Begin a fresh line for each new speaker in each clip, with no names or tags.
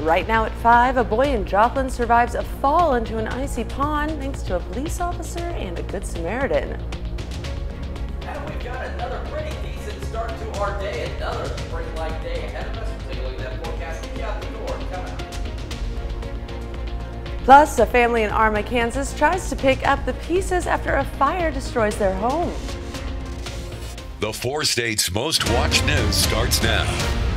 Right now at 5, a boy in Joplin survives a fall into an icy pond thanks to a police officer and a Good Samaritan.
And we've got another pretty decent start to our day. Another spring-like day ahead of us. Take a look at that forecast. Get out the door. Coming up.
Plus, a family in Arma, Kansas tries to pick up the pieces after a fire destroys their home.
The four states' most watched news starts now.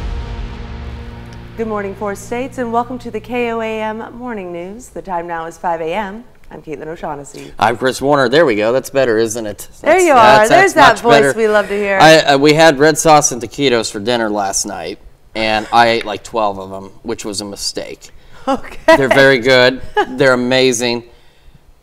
Good morning, four states, and welcome to the KOAM Morning News. The time now is 5 a.m. I'm Caitlin O'Shaughnessy.
I'm Chris Warner. There we go. That's better, isn't it?
There you are.
that's-
There's
that's
that voice
better.
we love to hear.
I, uh, we had red sauce and taquitos for dinner last night, and I ate like 12 of them, which was a mistake.
Okay.
They're very good. They're amazing.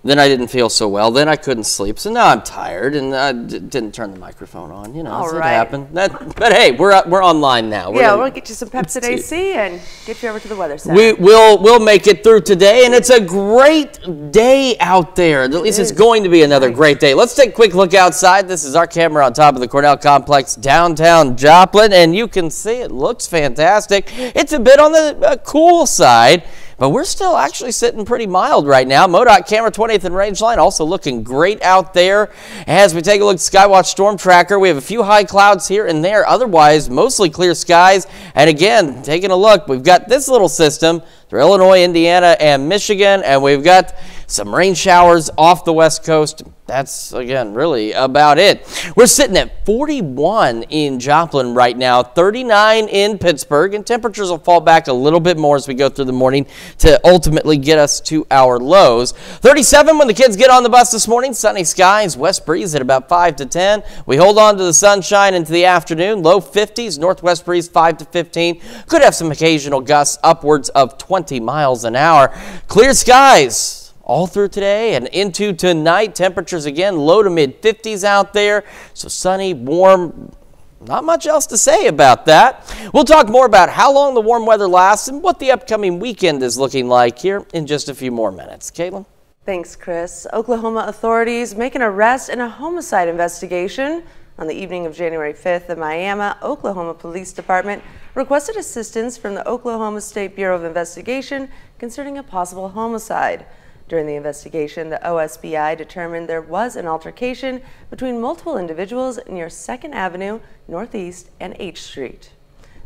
Then I didn't feel so well. Then I couldn't sleep. So now I'm tired, and I d- didn't turn the microphone on. You know,
All
it happened. That, but hey, we're we're online now. We're
yeah,
gonna-
we'll get you some Pepcid AC and get you over to the weather center.
we will we'll make it through today, and it's a great day out there. At least it's going to be another great day. Let's take a quick look outside. This is our camera on top of the Cornell Complex, downtown Joplin, and you can see it looks fantastic. It's a bit on the uh, cool side. But we're still actually sitting pretty mild right now. MoDOT camera 20th and range line also looking great out there. As we take a look at Skywatch Storm Tracker, we have a few high clouds here and there. Otherwise, mostly clear skies. And again, taking a look, we've got this little system through Illinois, Indiana, and Michigan. And we've got some rain showers off the west coast. That's, again, really about it. We're sitting at 41 in Joplin right now, 39 in Pittsburg, and temperatures will fall back a little bit more as we go through the morning to ultimately get us to our lows. 37 when the kids get on the bus this morning, sunny skies, west breeze at about 5 to 10. We hold on to the sunshine into the afternoon, low 50s, northwest breeze 5 to 15. Could have some occasional gusts upwards of 20 miles an hour. Clear skies all through today and into tonight. Temperatures again low to mid 50s out there. So sunny, warm. Not much else to say about that. We'll talk more about how long the warm weather lasts and what the upcoming weekend is looking like here in just a few more minutes. Caitlin?
Thanks, Chris. Oklahoma authorities make an arrest in a homicide investigation. On the evening of January 5th, the Miami, Oklahoma Police Department requested assistance from the Oklahoma State Bureau of Investigation concerning a possible homicide. During the investigation, the OSBI determined there was an altercation between multiple individuals near 2nd Avenue, Northeast, and H Street.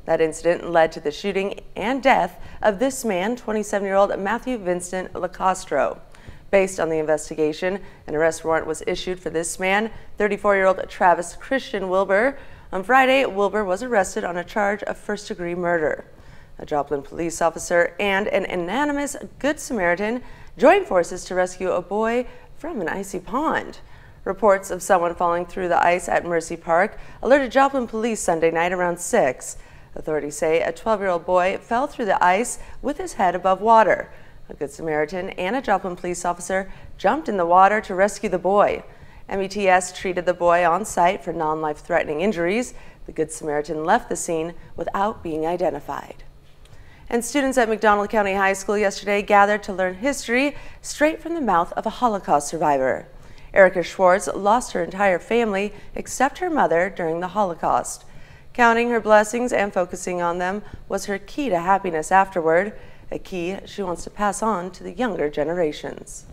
That incident led to the shooting and death of this man, 27 year old Matthew Vincent LaCastro. Based on the investigation, an arrest warrant was issued for this man, 34 year old Travis Christian Wilbur. On Friday, Wilbur was arrested on a charge of first degree murder. A Joplin police officer and an anonymous Good Samaritan joined forces to rescue a boy from an icy pond. Reports of someone falling through the ice at Mercy Park alerted Joplin police Sunday night around 6. Authorities say a 12 year old boy fell through the ice with his head above water. A Good Samaritan and a Joplin police officer jumped in the water to rescue the boy. METS treated the boy on site for non life threatening injuries. The Good Samaritan left the scene without being identified. And students at McDonald County High School yesterday gathered to learn history straight from the mouth of a Holocaust survivor. Erica Schwartz lost her entire family except her mother during the Holocaust. Counting her blessings and focusing on them was her key to happiness afterward, a key she wants to pass on to the younger generations.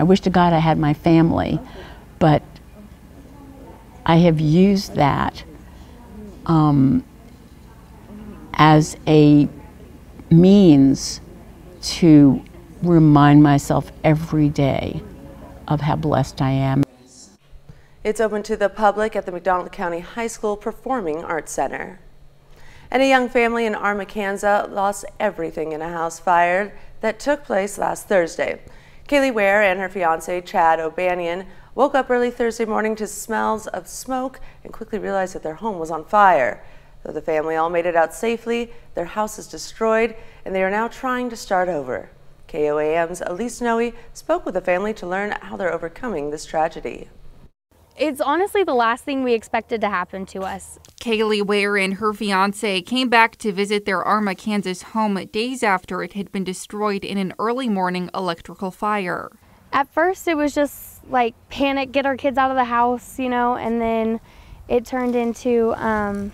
I wish to God I had my family, but I have used that um, as a means to remind myself every day of how blessed I am.
It's open to the public at the McDonald County High School Performing Arts Center. And a young family in Arma, Kansas lost everything in a house fire that took place last Thursday. Kaylee Ware and her fiance, Chad O'Banion, woke up early Thursday morning to smells of smoke and quickly realized that their home was on fire. Though the family all made it out safely, their house is destroyed and they are now trying to start over. KOAM's Elise Noe spoke with the family to learn how they're overcoming this tragedy.
It's honestly the last thing we expected to happen to us.
Kaylee Ware and her fiance came back to visit their Arma, Kansas home days after it had been destroyed in an early morning electrical fire.
At first, it was just like panic, get our kids out of the house, you know, and then it turned into um,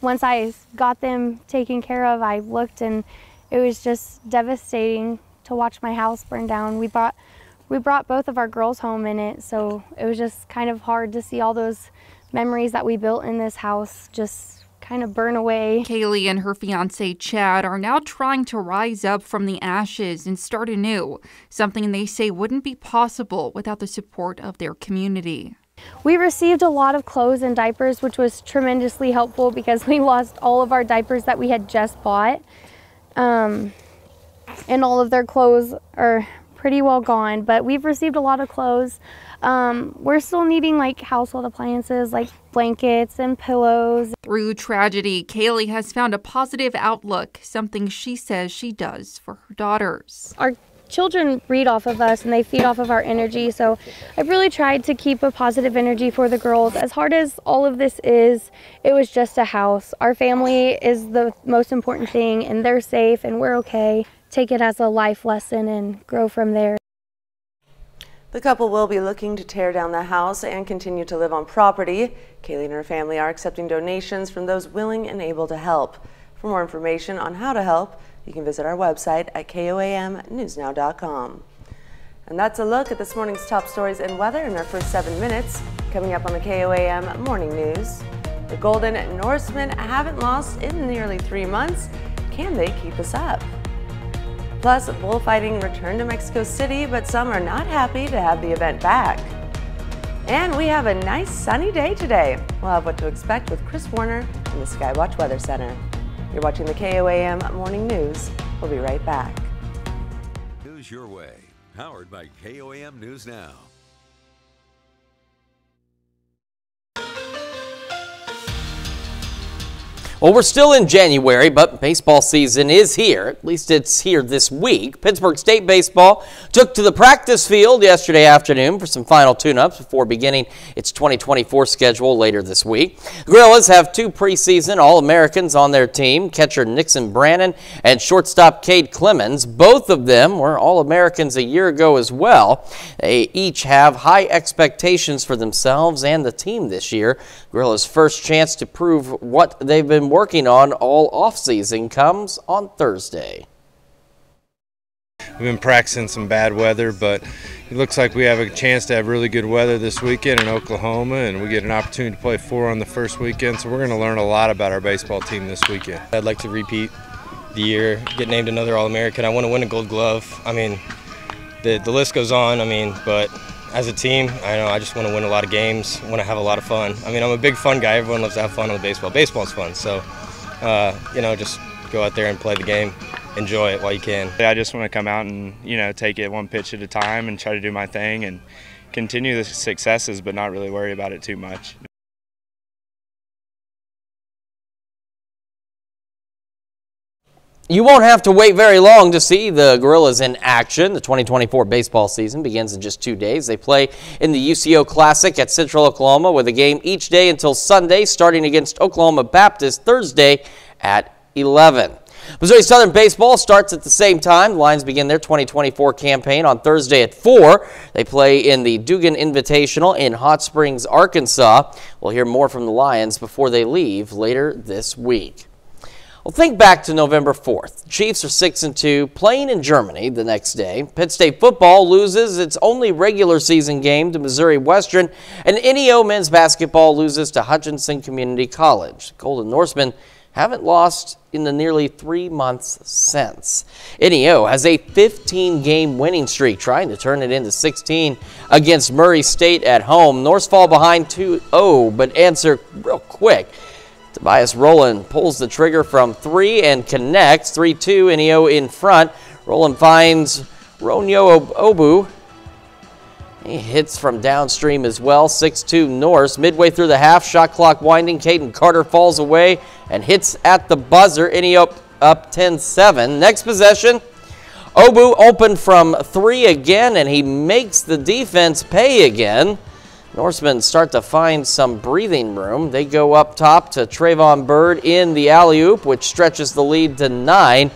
once I got them taken care of, I looked and it was just devastating to watch my house burn down. We brought we brought both of our girls home in it, so it was just kind of hard to see all those memories that we built in this house just kind of burn away.
Kaylee and her fiance Chad are now trying to rise up from the ashes and start anew, something they say wouldn't be possible without the support of their community.
We received a lot of clothes and diapers, which was tremendously helpful because we lost all of our diapers that we had just bought. Um, and all of their clothes are pretty well gone, but we've received a lot of clothes. Um, we're still needing like household appliances like blankets and pillows.
Through tragedy, Kaylee has found a positive outlook, something she says she does for her daughters.
Our children read off of us and they feed off of our energy. So I've really tried to keep a positive energy for the girls. As hard as all of this is, it was just a house. Our family is the most important thing and they're safe and we're okay take it as a life lesson and grow from there.
The couple will be looking to tear down the house and continue to live on property. Kaylee and her family are accepting donations from those willing and able to help. For more information on how to help, you can visit our website at koamnewsnow.com. And that's a look at this morning's top stories and weather in our first seven minutes. Coming up on the KOAM Morning News, the Golden Norsemen haven't lost in nearly three months. Can they keep us up? Plus, bullfighting returned to Mexico City, but some are not happy to have the event back. And we have a nice sunny day today. We'll have what to expect with Chris Warner in the Skywatch Weather Center. You're watching the KOAM Morning News. We'll be right back.
News Your Way, powered by KOAM News Now.
Well, we're still in January, but baseball season is here. At least it's here this week. Pittsburg State Baseball took to the practice field yesterday afternoon for some final tune-ups before beginning its 2024 schedule later this week. The Gorillas have two preseason All-Americans on their team, catcher Nixon Brannon and shortstop Cade Clemens. Both of them were All-Americans a year ago as well. They each have high expectations for themselves and the team this year. Gorillas' first chance to prove what they've been working on all offseason comes on Thursday.
We've been practicing some bad weather, but it looks like we have a chance to have really good weather this weekend in Oklahoma, and we get an opportunity to play four on the first weekend. So we're going to learn a lot about our baseball team this weekend.
I'd like to repeat the year, get named another All-American. I want to win a Gold Glove. I mean, the the list goes on. I mean, but as a team, I know I just want to win a lot of games, want to have a lot of fun. I mean, I'm a big fun guy. Everyone loves to have fun on the baseball. Baseball's fun, so uh, you know, just go out there and play the game, enjoy it while you can.
I just want to come out and you know take it one pitch at a time and try to do my thing and continue the successes, but not really worry about it too much.
You won't have to wait very long to see the Gorillas in action. The 2024 baseball season begins in just two days. They play in the UCO Classic at Central Oklahoma with a game each day until Sunday, starting against Oklahoma Baptist Thursday at 11. Missouri Southern Baseball starts at the same time. The Lions begin their 2024 campaign on Thursday at 4. They play in the Dugan Invitational in Hot Springs, Arkansas. We'll hear more from the Lions before they leave later this week. Well, think back to November 4th. Chiefs are 6 and 2, playing in Germany the next day. Pitt State football loses its only regular season game to Missouri Western, and NEO men's basketball loses to Hutchinson Community College. Golden Norsemen haven't lost in the nearly three months since. NEO has a 15 game winning streak, trying to turn it into 16 against Murray State at home. Norse fall behind 2 0, but answer real quick. Tobias Roland pulls the trigger from three and connects. 3 2 NEO in front. Roland finds Ronyo Obu. He hits from downstream as well. 6 2 Norse. Midway through the half, shot clock winding. Caden Carter falls away and hits at the buzzer. NEO up 10 7. Next possession. Obu open from three again, and he makes the defense pay again. Norsemen start to find some breathing room. They go up top to Trayvon Bird in the alley-oop, which stretches the lead to nine.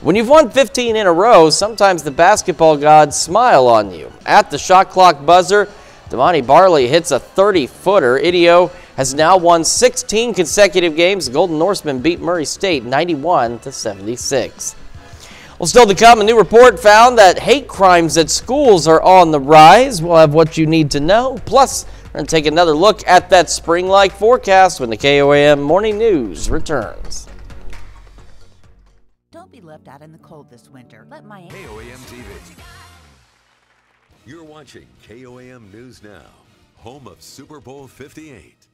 When you've won 15 in a row, sometimes the basketball gods smile on you. At the shot clock buzzer, Damani Barley hits a 30-footer. NEO has now won 16 consecutive games. The Golden Norsemen beat Murray State 91 to 76. Well, still to come, a new report found that hate crimes at schools are on the rise. We'll have what you need to know. Plus, we're going to take another look at that spring like forecast when the KOAM Morning News returns.
Don't be left out in the cold this winter. Let Miami.
KOAM TV. You're watching KOAM News Now, home of Super Bowl 58.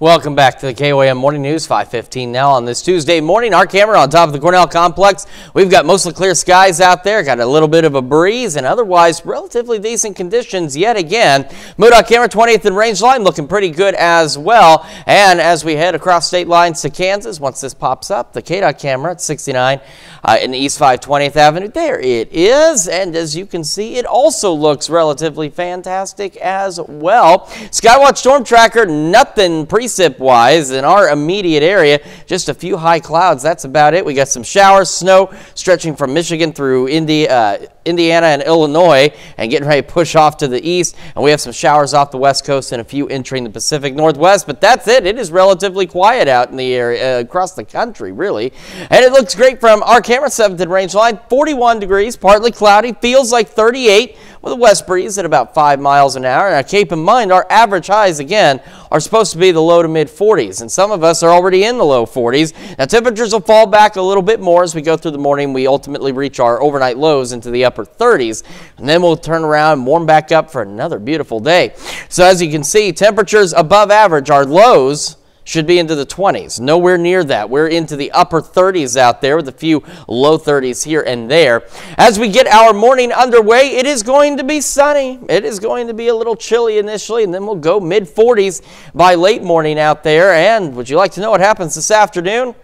Welcome back to the KOAM Morning News, 515 now on this Tuesday morning. Our camera on top of the Cornell Complex. We've got mostly clear skies out there, got a little bit of a breeze, and otherwise relatively decent conditions yet again. MoDOT camera 20th and range line looking pretty good as well. And as we head across state lines to Kansas, once this pops up, the KDOT camera at 69 uh, in East 520th Avenue. There it is. And as you can see, it also looks relatively fantastic as well. Skywatch Storm Tracker, nothing precip wise in our immediate area. Just a few high clouds. That's about it. We got some showers, snow stretching from Michigan through India, uh, Indiana and Illinois and getting ready to push off to the east. And we have some showers off the west coast and a few entering the Pacific Northwest. But that's it. It is relatively quiet out in the area, uh, across the country, really. And it looks great from our camera 7th and range line. 41 degrees, partly cloudy, feels like 38 with a west breeze at about 5 miles an hour. Now keep in mind our average highs again are supposed to be the low to mid 40s and some of us are already in the low 40s. Now temperatures will fall back a little bit more as we go through the morning. We ultimately reach our overnight lows into the upper 30s and then we'll turn around and warm back up for another beautiful day. So as you can see temperatures above average are lows should be into the 20s. Nowhere near that. We're into the upper 30s out there with a few low 30s here and there. As we get our morning underway, it is going to be sunny. It is going to be a little chilly initially, and then we'll go mid 40s by late morning out there. And would you like to know what happens this afternoon?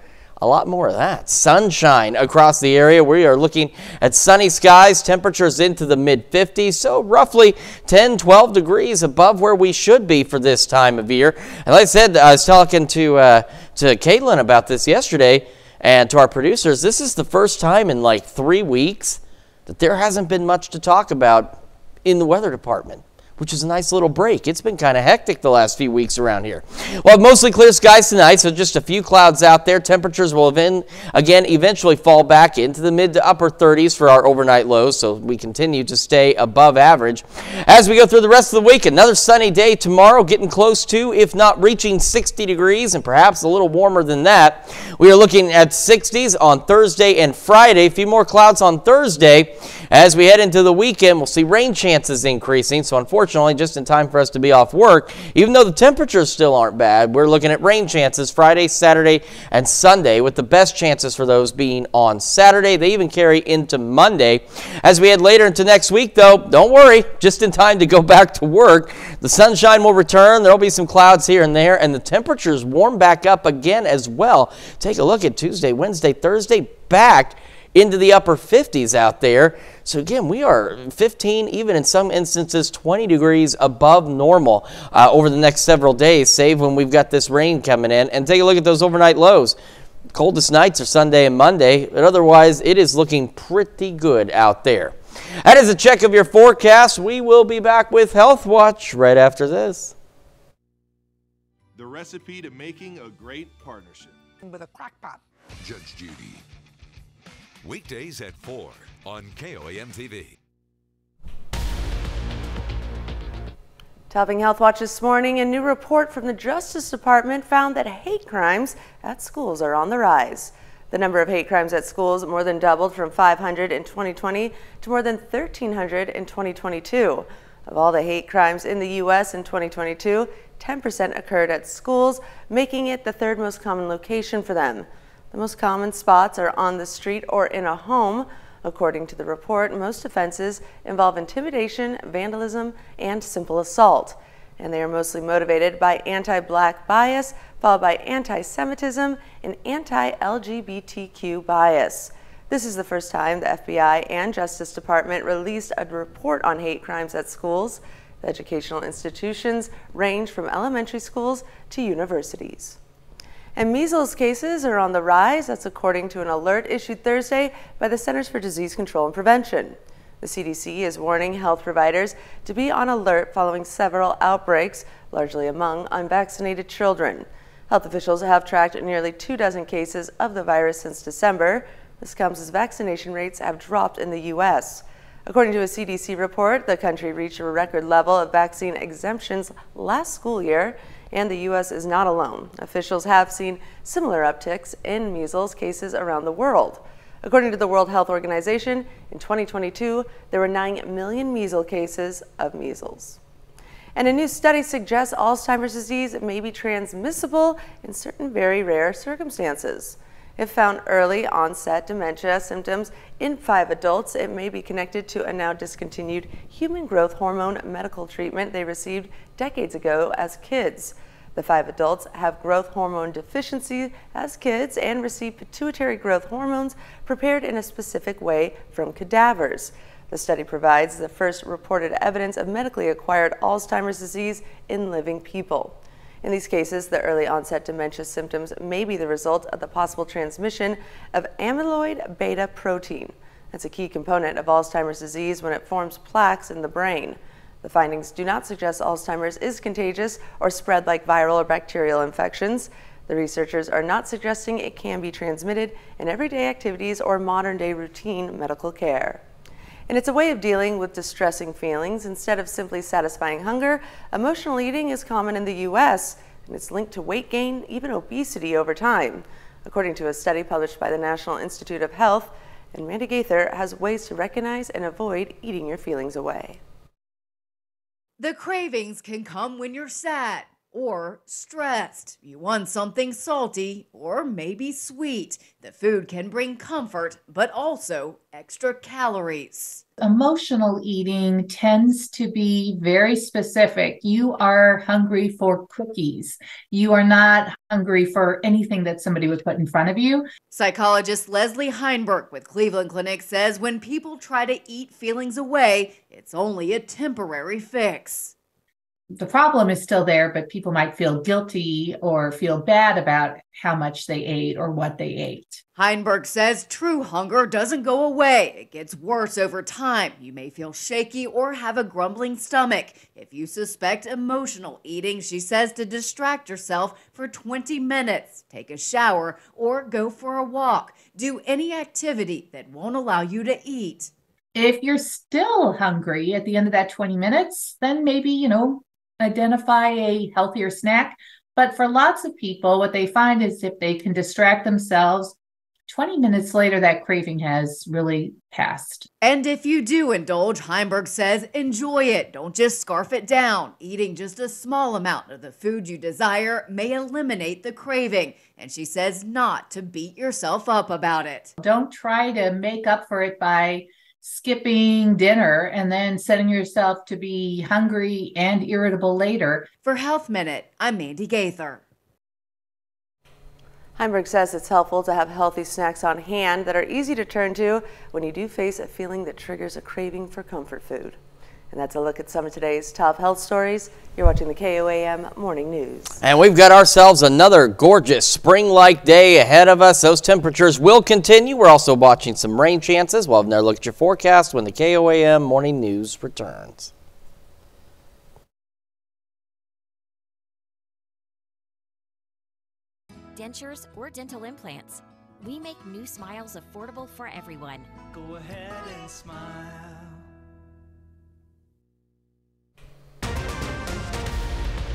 A lot more of that. Sunshine across the area. We are looking at sunny skies, temperatures into the mid 50s, so roughly 10, 12 degrees above where we should be for this time of year. And like I said, I was talking to, uh, to Caitlin about this yesterday and to our producers. This is the first time in like three weeks that there hasn't been much to talk about in the weather department which is a nice little break. It's been kind of hectic the last few weeks around here. Well, mostly clear skies tonight, so just a few clouds out there. Temperatures will then, again eventually fall back into the mid to upper 30s for our overnight lows, so we continue to stay above average. As we go through the rest of the week, another sunny day tomorrow, getting close to, if not reaching 60 degrees, and perhaps a little warmer than that. We are looking at 60s on Thursday and Friday. A few more clouds on Thursday. As we head into the weekend, we'll see rain chances increasing, so unfortunately, just in time for us to be off work. Even though the temperatures still aren't bad, we're looking at rain chances Friday, Saturday, and Sunday, with the best chances for those being on Saturday. They even carry into Monday. As we head later into next week, though, don't worry, just in time to go back to work. The sunshine will return. There will be some clouds here and there, and the temperatures warm back up again as well. Take a look at Tuesday, Wednesday, Thursday, back into the upper 50s out there. So again, we are 15, even in some instances 20 degrees above normal uh, over the next several days, save when we've got this rain coming in. And take a look at those overnight lows. Coldest nights are Sunday and Monday, but otherwise it is looking pretty good out there. That is a check of your forecast. We will be back with Health Watch right after this.
The recipe to making a great partnership.
With a crackpot.
Judge Judy Weekdays at 4 on KOAM TV.
Topping Health Watch this morning, a new report from the Justice Department found that hate crimes at schools are on the rise. The number of hate crimes at schools more than doubled from 500 in 2020 to more than 1,300 in 2022. Of all the hate crimes in the U.S. in 2022, 10% occurred at schools, making it the third most common location for them. The most common spots are on the street or in a home. According to the report, most offenses involve intimidation, vandalism, and simple assault. And they are mostly motivated by anti-black bias, followed by anti-Semitism and anti-LGBTQ bias. This is the first time the FBI and Justice Department released a report on hate crimes at schools. The educational institutions range from elementary schools to universities. And measles cases are on the rise. That's according to an alert issued Thursday by the Centers for Disease Control and Prevention. The CDC is warning health providers to be on alert following several outbreaks, largely among unvaccinated children. Health officials have tracked nearly two dozen cases of the virus since December. This comes as vaccination rates have dropped in the U.S. According to a CDC report, the country reached a record level of vaccine exemptions last school year, and the U.S. is not alone. Officials have seen similar upticks in measles cases around the world. According to the World Health Organization, in 2022, there were 9 million measles cases of measles. And a new study suggests Alzheimer's disease may be transmissible in certain very rare circumstances. It found early onset dementia symptoms in five adults. It may be connected to a now discontinued human growth hormone medical treatment they received decades ago as kids. The five adults have growth hormone deficiency as kids and receive pituitary growth hormones prepared in a specific way from cadavers. The study provides the first reported evidence of medically acquired Alzheimer's disease in living people. In these cases, the early onset dementia symptoms may be the result of the possible transmission of amyloid beta protein. That's a key component of Alzheimer's disease when it forms plaques in the brain. The findings do not suggest Alzheimer's is contagious or spread like viral or bacterial infections. The researchers are not suggesting it can be transmitted in everyday activities or modern day routine medical care. And it's a way of dealing with distressing feelings. Instead of simply satisfying hunger, emotional eating is common in the U.S., and it's linked to weight gain, even obesity over time. According to a study published by the National Institute of Health, and Mandy Gaither has ways to recognize and avoid eating your feelings away.
The cravings can come when you're sad or stressed. You want something salty or maybe sweet. The food can bring comfort, but also extra calories.
Emotional eating tends to be very specific. You are hungry for cookies. You are not hungry for anything that somebody would put in front of you.
Psychologist Leslie Heinberg with Cleveland Clinic says when people try to eat feelings away, it's only a temporary fix
the problem is still there, but people might feel guilty or feel bad about how much they ate or what they ate.
Heinberg says true hunger doesn't go away. It gets worse over time. You may feel shaky or have a grumbling stomach. If you suspect emotional eating, she says to distract yourself for 20 minutes, take a shower, or go for a walk. Do any activity that won't allow you to eat.
If you're still hungry at the end of that 20 minutes, then maybe, you know, identify a healthier snack. But for lots of people, what they find is if they can distract themselves, 20 minutes later, that craving has really passed.
And if you do indulge, Heinberg says, enjoy it. Don't just scarf it down. Eating just a small amount of the food you desire may eliminate the craving. And she says not to beat yourself up about it.
Don't try to make up for it by skipping dinner and then setting yourself to be hungry and irritable later.
For Health Minute, I'm Mandy Gaither.
Heinberg says it's helpful to have healthy snacks on hand that are easy to turn to when you do face a feeling that triggers a craving for comfort food. And that's a look at some of today's top health stories. You're watching the KOAM Morning News.
And we've got ourselves another gorgeous spring-like day ahead of us. Those temperatures will continue. We're also watching some rain chances. We'll have another look at your forecast when the KOAM Morning News returns.
Dentures or dental implants. We make new smiles affordable for everyone.
Go ahead and smile.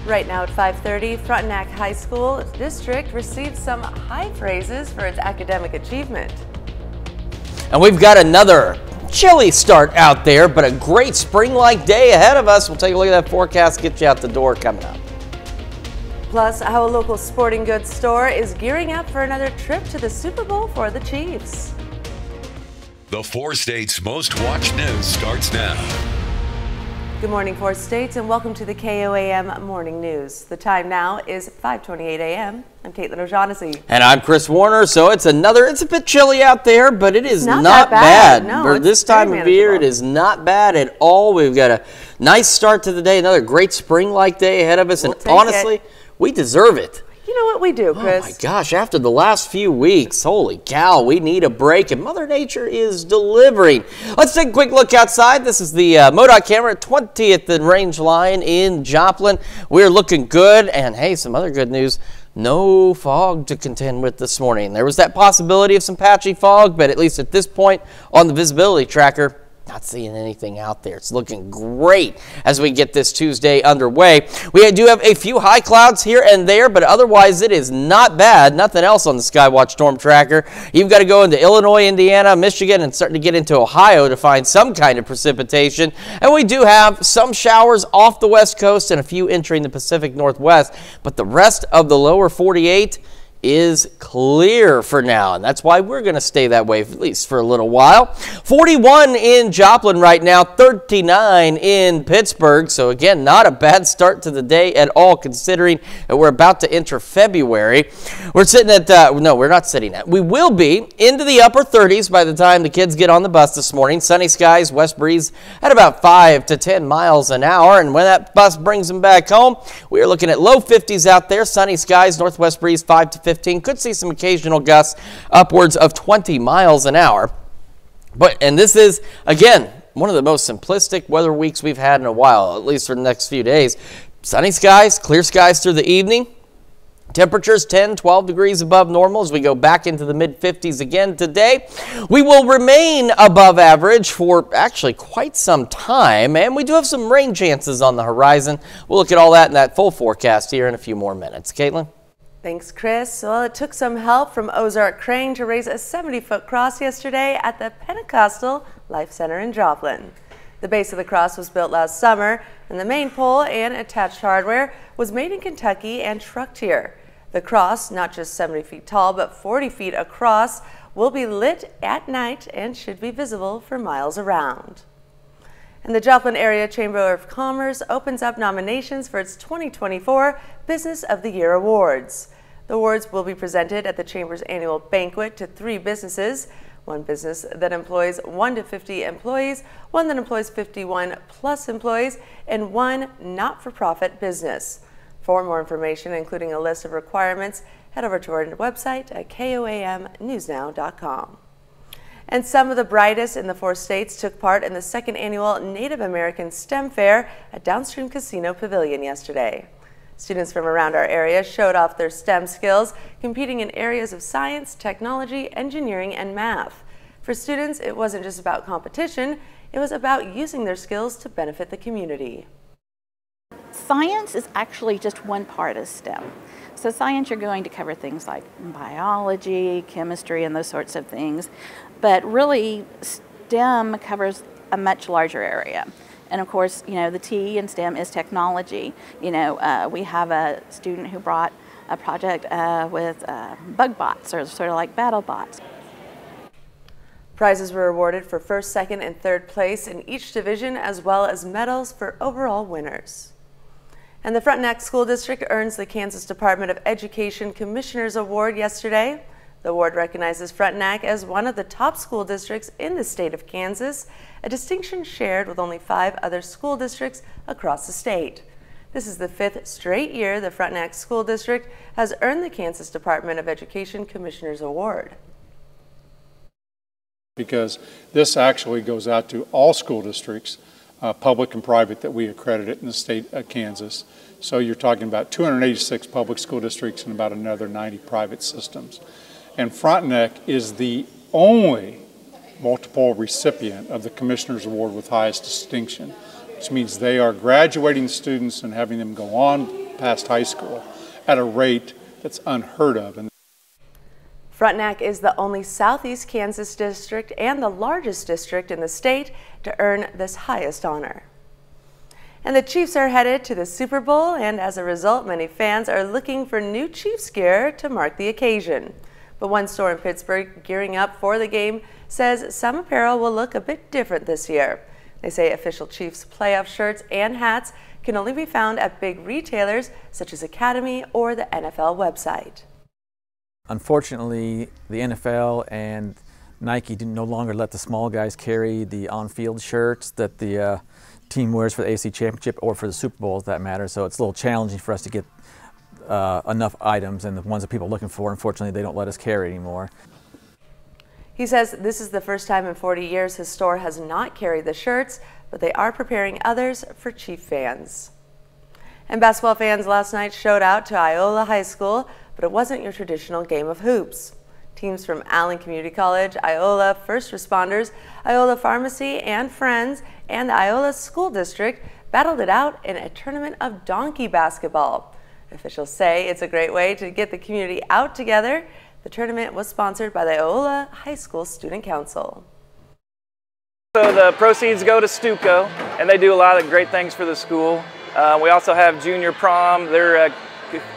Right now at 5.30, Frontenac High School District received some high praises for its academic achievement.
And we've got another chilly start out there, but a great spring-like day ahead of us. We'll take a look at that forecast, get you out the door coming up.
Plus, how a local sporting goods store is gearing up for another trip to the Super Bowl for the Chiefs.
The four states' most watched news starts now.
Good morning, Four States, and welcome to the KOAM Morning News. The time now is 5:28 a.m. I'm Caitlin O'Shaughnessy.
And I'm Chris Warner. So it's another. It's a bit chilly out there, but it is
not,
not
bad.
bad.
No,
For this time of year, it is not bad at all. We've got a nice start to the day. Another great spring-like day ahead of us,
We'll
and honestly,
it.
we deserve it.
You know what we do, Chris?
Oh my gosh, after the last few weeks, holy cow, we need a break, and Mother Nature is delivering. Let's take a quick look outside. This is the uh, MoDOT camera, 20th and range line in Joplin. We're looking good, and hey, some other good news. No fog to contend with this morning. There was that possibility of some patchy fog, but at least at this point on the visibility tracker, not seeing anything out there. It's looking great as we get this Tuesday underway. We do have a few high clouds here and there, but otherwise it is not bad. Nothing else on the Skywatch Storm Tracker. You've got to go into Illinois, Indiana, Michigan, and starting to get into Ohio to find some kind of precipitation. And we do have some showers off the west coast and a few entering the Pacific Northwest, but the rest of the lower 48 is clear for now, and that's why we're going to stay that way at least for a little while. 41 in Joplin right now, 39 in Pittsburg. So again, not a bad start to the day at all, considering that we're about to enter February. We're sitting at uh, no, we're not sitting at. We will be into the upper 30s by the time the kids get on the bus this morning. Sunny skies, west breeze at about five to 10 miles an hour, and when that bus brings them back home, we are looking at low 50s out there. Sunny skies, northwest breeze 5 to 15. 15. Could see some occasional gusts upwards of 20 miles an hour. But, and this is, again, one of the most simplistic weather weeks we've had in a while, at least for the next few days. Sunny skies, clear skies through the evening. Temperatures 10, 12 degrees above normal as we go back into the mid 50s again today. We will remain above average for actually quite some time, and we do have some rain chances on the horizon. We'll look at all that in that full forecast here in a few more minutes. Caitlin?
Thanks, Chris. Well, it took some help from Ozark Crane to raise a 70-foot cross yesterday at the Pentecostal Life Center in Joplin. The base of the cross was built last summer, and the main pole and attached hardware was made in Kentucky and trucked here. The cross, not just 70 feet tall, but 40 feet across, will be lit at night and should be visible for miles around. And the Joplin Area Chamber of Commerce opens up nominations for its 2024 Business of the Year Awards. The awards will be presented at the Chamber's annual banquet to three businesses one business that employs 1 to 50 employees, one that employs 51 plus employees, and one not for profit business. For more information, including a list of requirements, head over to our website at koamnewsnow.com. And some of the brightest in the four states took part in the second annual Native American STEM Fair at Downstream Casino Pavilion yesterday. Students from around our area showed off their STEM skills, competing in areas of science, technology, engineering, and math. For students, it wasn't just about competition, it was about using their skills to benefit the community.
Science is actually just one part of STEM. So science, you're going to cover things like biology, chemistry, and those sorts of things. But really, STEM covers a much larger area. And of course, you know, the T in STEM is technology. You know, uh, we have a student who brought a project uh, with uh, bug bots, or sort of like battle bots.
Prizes were awarded for first, second, and third place in each division, as well as medals for overall winners. And the Frontenac School District earns the Kansas Department of Education Commissioner's Award yesterday. The award recognizes Frontenac as one of the top school districts in the state of Kansas, a distinction shared with only five other school districts across the state. This is the fifth straight year the Frontenac School District has earned the Kansas Department of Education Commissioner's Award.
Because this actually goes out to all school districts, uh, public and private, that we accredit in the state of Kansas. So you're talking about 286 public school districts and about another 90 private systems. And Frontenac is the only multiple recipient of the Commissioner's Award with highest distinction, which means they are graduating students and having them go on past high school at a rate that's unheard of.
Frontenac is the only Southeast Kansas district and the largest district in the state to earn this highest honor. And the Chiefs are headed to the Super Bowl, and as a result, many fans are looking for new Chiefs gear to mark the occasion. But one store in Pittsburg gearing up for the game says some apparel will look a bit different this year. They say official Chiefs playoff shirts and hats can only be found at big retailers such as Academy or the NFL website.
Unfortunately, the NFL and Nike no longer let the small guys carry the on-field shirts that the uh, team wears for the AFC Championship or for the Super Bowl, if that matters. So it's a little challenging for us to get uh, enough items, and the ones that people are looking for, unfortunately, they don't let us carry anymore.
He says this is the first time in 40 years his store has not carried the shirts, but they are preparing others for Chief fans. And basketball fans last night showed out to Iola High School, but it wasn't your traditional game of hoops. Teams from Allen Community College, Iola First Responders, Iola Pharmacy and Friends, and the Iola School District battled it out in a tournament of donkey basketball. Officials say it's a great way to get the community out together. The tournament was sponsored by the Iola High School Student Council.
So the proceeds go to Stuco, and they do a lot of great things for the school. Uh, we also have junior prom. They're uh,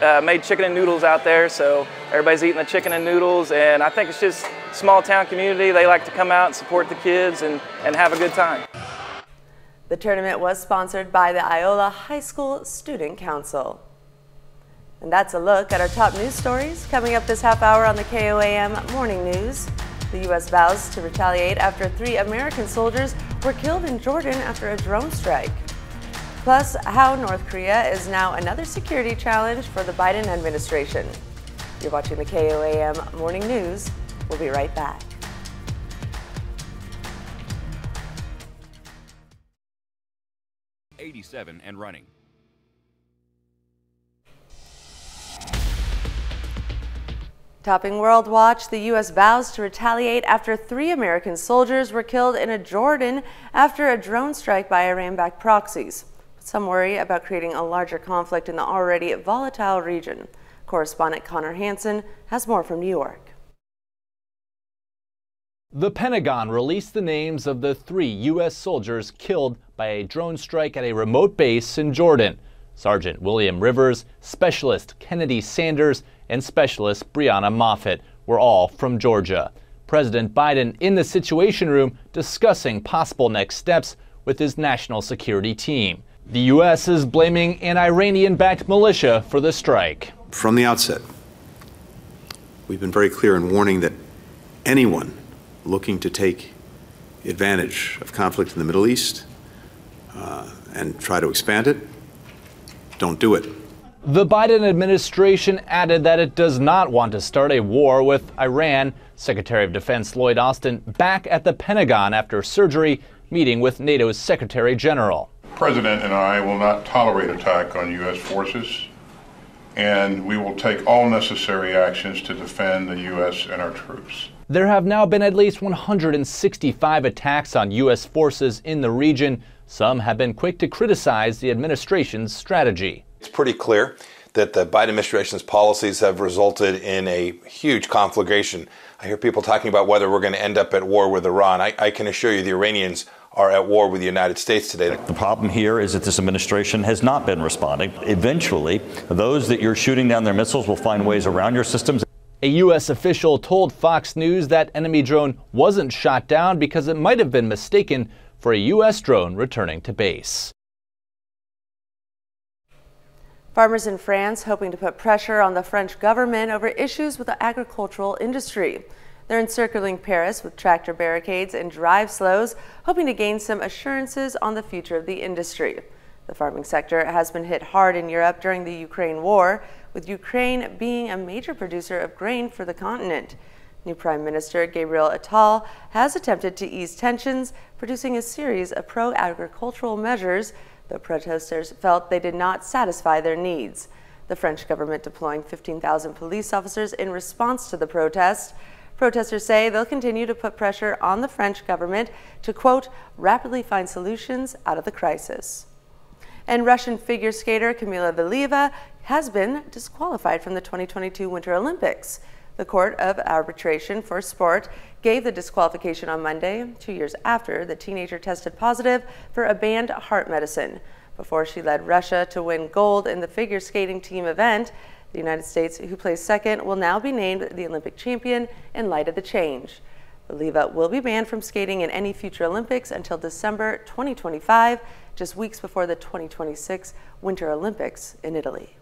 uh, made chicken and noodles out there, so everybody's eating the chicken and noodles. And I think it's just small town community. They like to come out and support the kids and, and have a good time.
The tournament was sponsored by the Iola High School Student Council. And that's a look at our top news stories coming up this half hour on the KOAM Morning News. The U.S. vows to retaliate after three American soldiers were killed in Jordan after a drone strike. Plus, how North Korea is now another security challenge for the Biden administration. You're watching the KOAM Morning News. We'll be right back.
Eighty-seven and running.
Topping World Watch, the U.S. vows to retaliate after three American soldiers were killed in a Jordan after a drone strike by Iran-backed proxies. Some worry about creating a larger conflict in the already volatile region. Correspondent Connor Hansen has more from New York.
The Pentagon released the names of the three U.S. soldiers killed by a drone strike at a remote base in Jordan. Sergeant William Rivers, Specialist Kennedy Sanders, and Specialist Breonna Moffett were all from Georgia. President Biden in the Situation Room discussing possible next steps with his national security team. The U.S. is blaming an Iranian backed militia for the strike.
From the outset, we've been very clear in warning that anyone looking to take advantage of conflict in the Middle East uh, and try to expand it, don't do it.
The Biden administration added that it does not want to start a war with Iran. Secretary of Defense Lloyd Austin back at the Pentagon after surgery, meeting with NATO's Secretary General.
President and I will not tolerate attack on U.S. forces, and we will take all necessary actions to defend the U.S. and our troops.
There have now been at least 165 attacks on U.S. forces in the region. Some have been quick to criticize the administration's strategy.
It's pretty clear that the Biden administration's policies have resulted in a huge conflagration. I hear people talking about whether we're going to end up at war with Iran. I, I can assure you the Iranians are at war with the United States today.
The problem here is that this administration has not been responding. Eventually, those that you're shooting down their missiles will find ways around your systems.
A U.S. official told Fox News that enemy drone wasn't shot down because it might have been mistaken for a U.S. drone returning to base.
Farmers in France hoping to put pressure on the French government over issues with the agricultural industry. They're encircling Paris with tractor barricades and drive slows, hoping to gain some assurances on the future of the industry. The farming sector has been hit hard in Europe during the Ukraine war, with Ukraine being a major producer of grain for the continent. New Prime Minister Gabriel Attal has attempted to ease tensions, producing a series of pro-agricultural measures the protesters felt they did not satisfy their needs. The French government deploying 15,000 police officers in response to the protest. Protesters say they'll continue to put pressure on the French government to, quote, rapidly find solutions out of the crisis. And Russian figure skater Kamila Valieva has been disqualified from the 2022 Winter Olympics. The Court of Arbitration for Sport gave the disqualification on Monday, two years after the teenager tested positive for a banned heart medicine. Before she led Russia to win gold in the figure skating team event, the United States, who placed second, will now be named the Olympic champion in light of the change. Valieva will be banned from skating in any future Olympics until December 2025, just weeks before the 2026 Winter Olympics in Italy.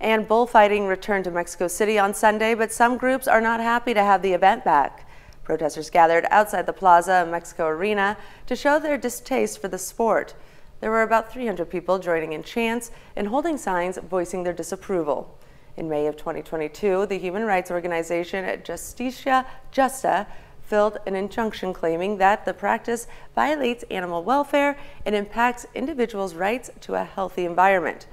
And bullfighting returned to Mexico City on Sunday, but some groups are not happy to have the event back. Protesters gathered outside the plaza of Mexico Arena to show their distaste for the sport. There were about 300 people joining in chants and holding signs voicing their disapproval. In May of 2022, the human rights organization Justicia Justa filed an injunction claiming that the practice violates animal welfare and impacts individuals' rights to a healthy environment.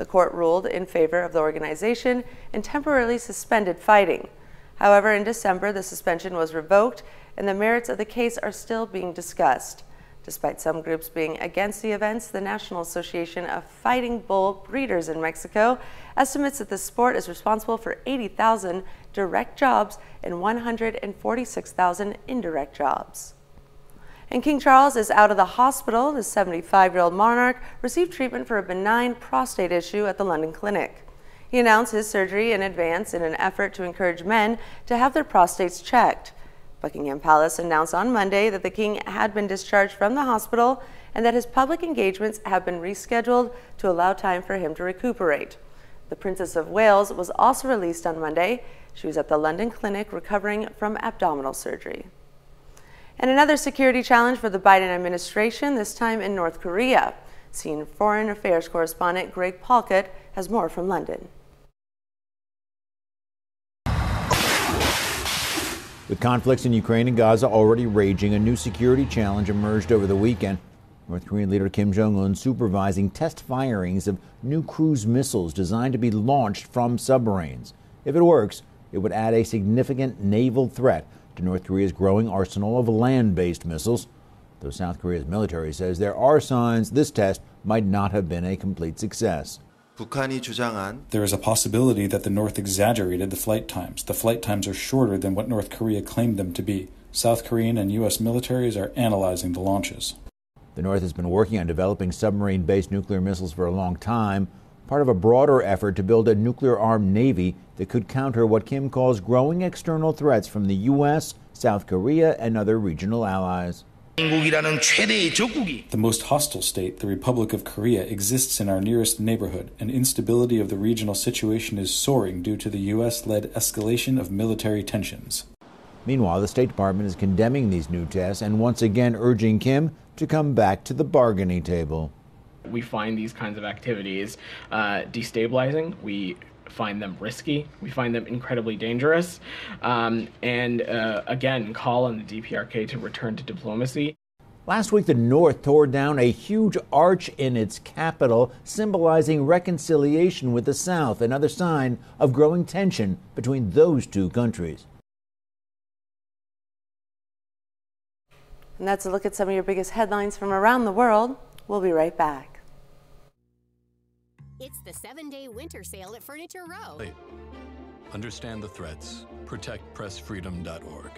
The court ruled in favor of the organization and temporarily suspended fighting. However, in December, the suspension was revoked and the merits of the case are still being discussed. Despite some groups being against the events, the National Association of Fighting Bull Breeders in Mexico estimates that the sport is responsible for 80,000 direct jobs and 146,000 indirect jobs. And King Charles is out of the hospital. The 75-year-old monarch received treatment for a benign prostate issue at the London Clinic. He announced his surgery in advance in an effort to encourage men to have their prostates checked. Buckingham Palace announced on Monday that the king had been discharged from the hospital and that his public engagements have been rescheduled to allow time for him to recuperate. The Princess of Wales was also released on Monday. She was at the London clinic recovering from abdominal surgery. And another security challenge for the Biden administration, this time in North Korea. CNN Foreign Affairs correspondent Greg Palkot has more from London.
With conflicts in Ukraine and Gaza already raging, a new security challenge emerged over the weekend. North Korean leader Kim Jong un supervising test firings of new cruise missiles designed to be launched from submarines. If it works, it would add a significant naval threat to North Korea's growing arsenal of land based missiles. Though South Korea's military says there are signs this test might not have been a complete success.
There is a possibility that the North exaggerated the flight times. The flight times are shorter than what North Korea claimed them to be. South Korean and U.S. militaries are analyzing the launches.
The North has been working on developing submarine based nuclear missiles for a long time, part of a broader effort to build a nuclear armed navy that could counter what Kim calls growing external threats from the U.S., South Korea, and other regional allies.
The most hostile state, the Republic of Korea, exists in our nearest neighborhood, and instability of the regional situation is soaring due to the U.S. led escalation of military tensions.
Meanwhile, the State Department is condemning these new tests and once again urging Kim to come back to the bargaining table.
We find these kinds of activities uh, destabilizing. We find them risky. We find them incredibly dangerous. Um, and uh, again, call on the DPRK to return to diplomacy.
Last week, the North tore down a huge arch in its capital, symbolizing reconciliation with the South, another sign of growing tension between those two countries.
And that's a look at some of your biggest headlines from around the world. We'll be right back.
It's the seven day winter sale at Furniture Row.
Understand the threats. ProtectPressFreedom.org.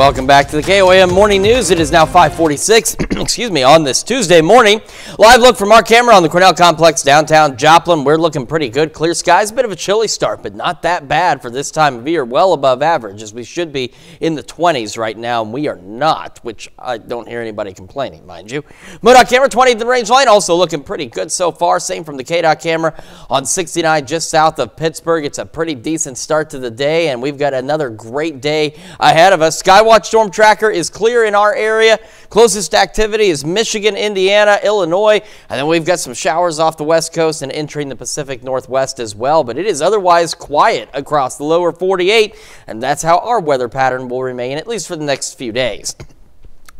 Welcome back to the KOAM Morning News. It is now 546, excuse me, on this Tuesday morning. Live look from our camera on the Cornell Complex downtown Joplin. We're looking pretty good. Clear skies, a bit of a chilly start, but not that bad for this time of year. Well above average, as we should be in the 20s right now, and we are not, which I don't hear anybody complaining, mind you. MoDOT camera 20 the range line, also looking pretty good so far. Same from the KDOT camera on 69 just south of Pittsburg. It's a pretty decent start to the day, and we've got another great day ahead of us. Sky Skywatch Storm Tracker is clear in our area. Closest activity is Michigan, Indiana, Illinois, and then we've got some showers off the west coast and entering the Pacific Northwest as well. But it is otherwise quiet across the lower 48, and that's how our weather pattern will remain at least for the next few days.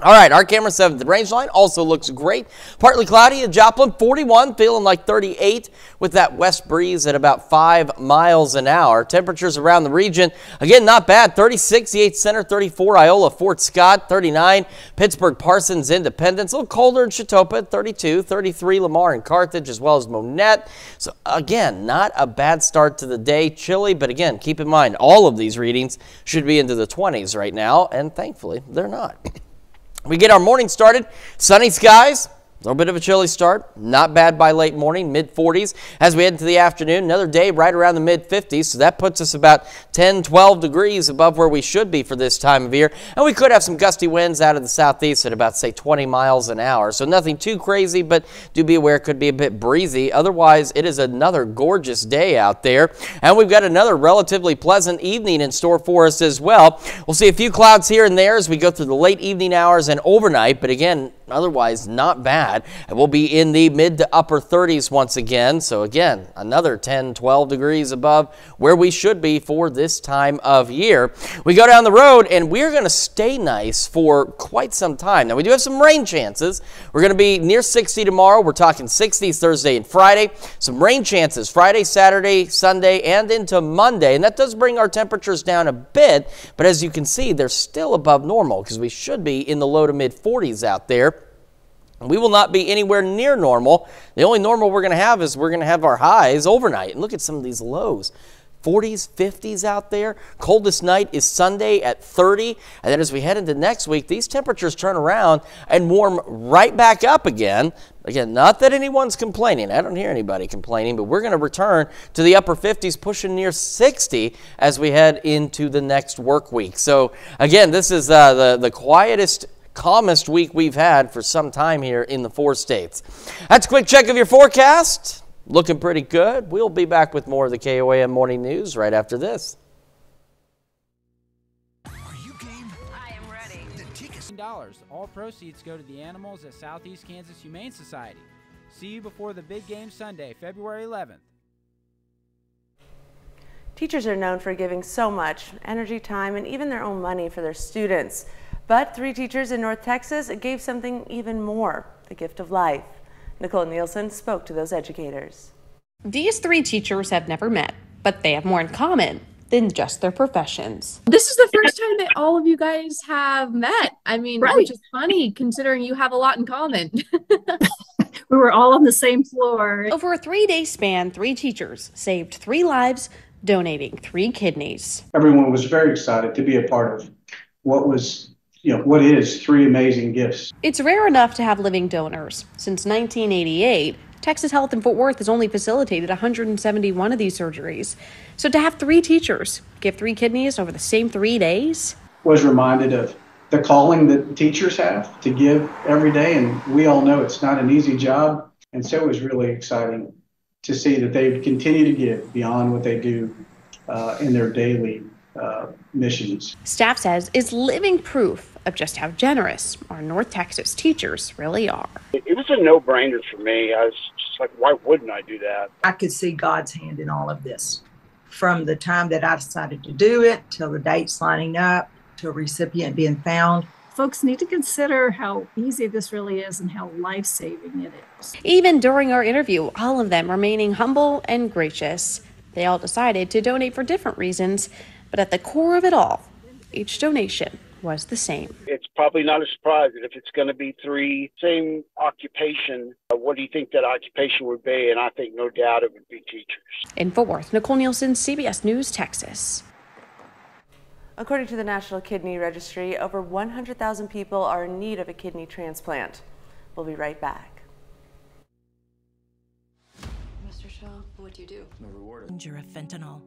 All right, our camera 7, the range line also looks great. Partly cloudy at Joplin, 41, feeling like 38 with that west breeze at about 5 miles an hour. Temperatures around the region, again, not bad. 36, Yates Center, 34, Iola, Fort Scott, 39, Pittsburg, Parsons, Independence. A little colder in Chetopa, 32, 33, Lamar and Carthage, as well as Monett. So, again, not a bad start to the day. Chilly, but again, keep in mind, all of these readings should be into the 20s right now, and thankfully, they're not. We get our morning started. Sunny skies, A little bit of a chilly start, not bad by late morning, mid 40s. As we head into the afternoon, another day right around the mid 50s, so that puts us about 10, 12 degrees above where we should be for this time of year. And we could have some gusty winds out of the southeast at about, say, 20 miles an hour. So nothing too crazy, but do be aware it could be a bit breezy. Otherwise, it is another gorgeous day out there. And we've got another relatively pleasant evening in store for us as well. We'll see a few clouds here and there as we go through the late evening hours and overnight, but again, otherwise not bad. We'll be in the mid to upper 30s once again. So again, another 10, 12 degrees above where we should be for this time of year. We go down the road and we're going to stay nice for quite some time. Now we do have some rain chances. We're going to be near 60 tomorrow. We're talking 60s Thursday and Friday. Some rain chances Friday, Saturday, Sunday, and into Monday. And that does bring our temperatures down a bit. But as you can see, they're still above normal because we should be in the low to mid 40s out there. We will not be anywhere near normal. The only normal we're going to have is we're going to have our highs overnight. And look at some of these lows. 40s, 50s out there. Coldest night is Sunday at 30. And then as we head into next week, these temperatures turn around and warm right back up again. Again, not that anyone's complaining. I don't hear anybody complaining, but we're going to return to the upper 50s, pushing near 60 as we head into the next work week. So again, this is uh, the, the quietest calmest week we've had for some time here in the four states. That's a quick check of your forecast. Looking pretty good. We'll be back with more of the KOAM morning news right after this. Are you game I am ready.
The Ticas dollars. All proceeds go to the animals at Southeast Kansas Humane Society. See you before the big game Sunday, February 11th.
Teachers are known for giving so much energy, time, and even their own money for their students. But three teachers in North Texas gave something even more, the gift of life. Nicole Nielsen spoke to those educators.
These three teachers have never met, but they have more in common than just their professions.
This is the first time that all of you guys have met. I mean, right. which is funny considering you have a lot in common.
we were all on the same floor.
Over a three day span, three teachers saved three lives, donating three kidneys.
Everyone was very excited to be a part of what was you know, what is three amazing gifts?
It's rare enough to have living donors. Since 1988, Texas Health in Fort Worth has only facilitated 171 of these surgeries. So to have three teachers give three kidneys over the same three days?
Was reminded of the calling that teachers have to give every day. And we all know it's not an easy job. And so it was really exciting to see that they continue to give beyond what they do uh, in their daily uh, missions.
Staff says is living proof of just how generous our North Texas teachers really are.
It was a no brainer for me. I was just like, why wouldn't I do that?
I could see God's hand in all of this from the time that I decided to do it till the dates lining up to a recipient being found.
Folks need to consider how easy this really is and how life saving it is.
Even during our interview, all of them remaining humble and gracious. They all decided to donate for different reasons, but at the core of it all, each donation was the same.
It's probably not a surprise that if it's going to be three, same occupation, uh, what do you think that occupation would be? And I think no doubt it would be teachers.
In Fort Worth, Nicole Nielsen, CBS News, Texas.
According to the National Kidney Registry, over 100,000 people are in need of a kidney transplant. We'll be right back.
Mr. Shaw, what do you do?
No reward.
Danger of fentanyl.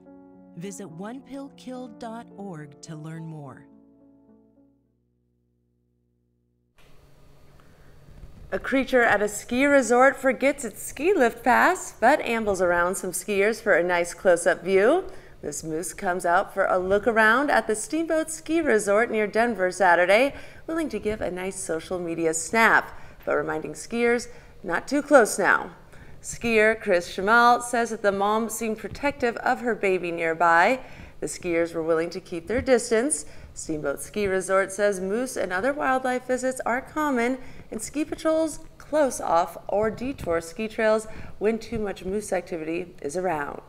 Visit onepillkill.org to learn more.
A creature at a ski resort forgets its ski lift pass, but ambles around some skiers for a nice close-up view. This moose comes out for a look around at the Steamboat Ski Resort near Denver Saturday, willing to give a nice social media snap, but reminding skiers not too close now. Skier Chris Schamal says that the mom seemed protective of her baby nearby. The skiers were willing to keep their distance. Steamboat Ski Resort says moose and other wildlife visits are common and ski patrols close off or detour ski trails when too much moose activity is around.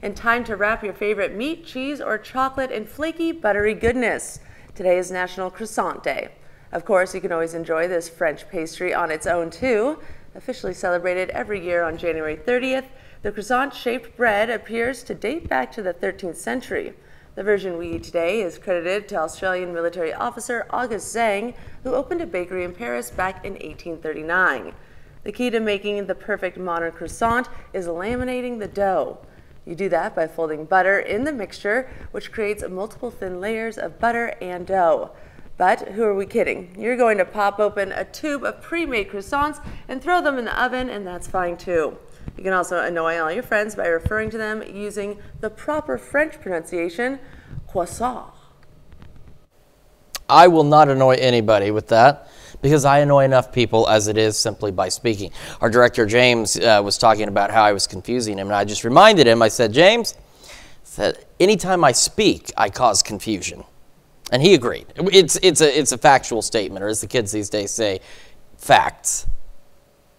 And time to wrap your favorite meat, cheese, or chocolate in flaky, buttery goodness. Today is National Croissant Day. Of course, you can always enjoy this French pastry on its own too. Officially celebrated every year on January 30th, the croissant-shaped bread appears to date back to the 13th century. The version we eat today is credited to Australian military officer August Zang, who opened a bakery in Paris back in 1839. The key to making the perfect modern croissant is laminating the dough. You do that by folding butter in the mixture, which creates multiple thin layers of butter and dough. But who are we kidding? You're going to pop open a tube of pre-made croissants and throw them in the oven, and that's fine too. You can also annoy all your friends by referring to them using the proper French pronunciation, croissant.
I will not annoy anybody with that because I annoy enough people as it is simply by speaking. Our director, James, uh, was talking about how I was confusing him, and I just reminded him, I said, James, said, anytime I speak, I cause confusion. And he agreed. It's, it's, a, it's a factual statement, or as the kids these days say, facts.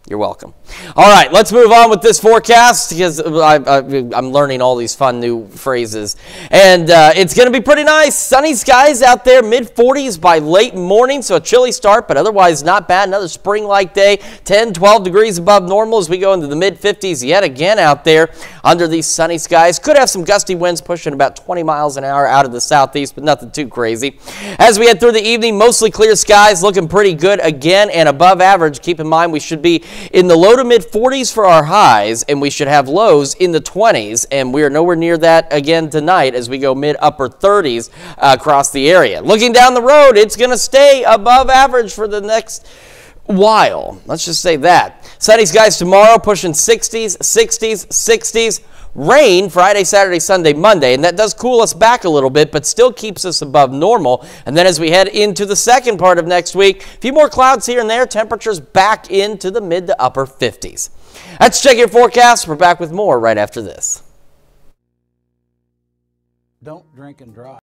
You're welcome. All right, let's move on with this forecast because I, am learning all these fun new phrases. And uh, it's going to be pretty nice. Sunny skies out there, mid 40s by late morning, so a chilly start, but otherwise not bad. Another spring like day, 10, 12 degrees above normal as we go into the mid 50s yet again out there under these sunny skies. Could have some gusty winds pushing about 20 miles an hour out of the southeast, but nothing too crazy. As we head through the evening, mostly clear skies, looking pretty good again and above average. Keep in mind we should be in the low to mid 40s for our highs, and we should have lows in the 20s, and we are nowhere near that again tonight as we go mid upper 30s uh, across the area. Looking down the road, it's going to stay above average for the next while. Let's just say that. Sunny skies tomorrow, pushing 60s, 60s, 60s. Rain Friday, Saturday, Sunday, Monday, and that does cool us back a little bit, but still keeps us above normal. And then as we head into the second part of next week, a few more clouds here and there, temperatures back into the mid to upper 50s. Let's check your forecast. We're back with more right after this.
Don't drink and drive.